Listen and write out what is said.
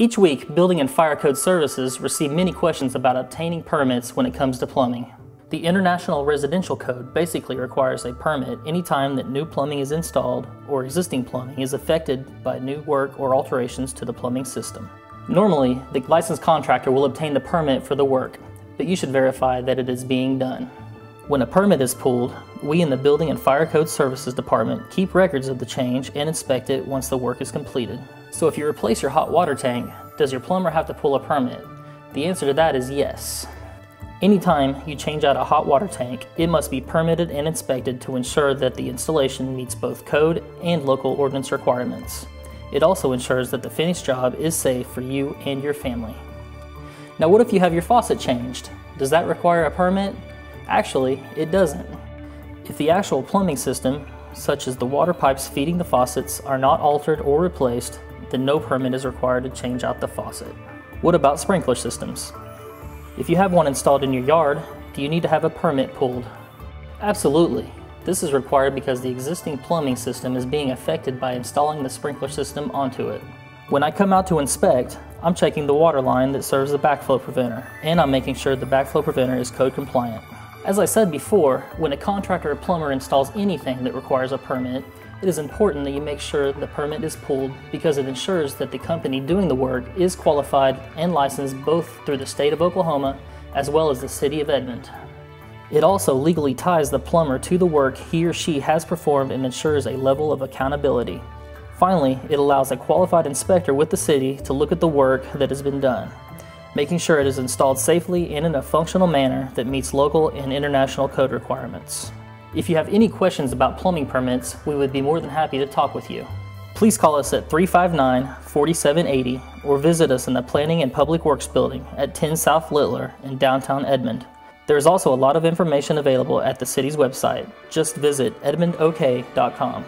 Each week, Building and Fire Code Services receive many questions about obtaining permits when it comes to plumbing. The International Residential Code basically requires a permit anytime that new plumbing is installed or existing plumbing is affected by new work or alterations to the plumbing system. Normally, the licensed contractor will obtain the permit for the work, but you should verify that it is being done. When a permit is pulled, we in the Building and Fire Code Services Department keep records of the change and inspect it once the work is completed. So if you replace your hot water tank, does your plumber have to pull a permit? The answer to that is yes. Anytime you change out a hot water tank, it must be permitted and inspected to ensure that the installation meets both code and local ordinance requirements. It also ensures that the finished job is safe for you and your family. Now what if you have your faucet changed? Does that require a permit? Actually, it doesn't. If the actual plumbing system, such as the water pipes feeding the faucets, are not altered or replaced, then no permit is required to change out the faucet. What about sprinkler systems? If you have one installed in your yard, do you need to have a permit pulled? Absolutely. This is required because the existing plumbing system is being affected by installing the sprinkler system onto it. When I come out to inspect, I'm checking the water line that serves the backflow preventer, and I'm making sure the backflow preventer is code compliant. As I said before, when a contractor or plumber installs anything that requires a permit, it is important that you make sure the permit is pulled because it ensures that the company doing the work is qualified and licensed both through the state of Oklahoma as well as the city of Edmond. It also legally ties the plumber to the work he or she has performed and ensures a level of accountability. Finally, it allows a qualified inspector with the city to look at the work that has been done, making sure it is installed safely and in a functional manner that meets local and international code requirements. If you have any questions about plumbing permits, we would be more than happy to talk with you. Please call us at 359 4780 or visit us in the Planning and Public Works Building at 10 South Littler in downtown Edmond. There is also a lot of information available at the city's website. Just visit edmondok.com.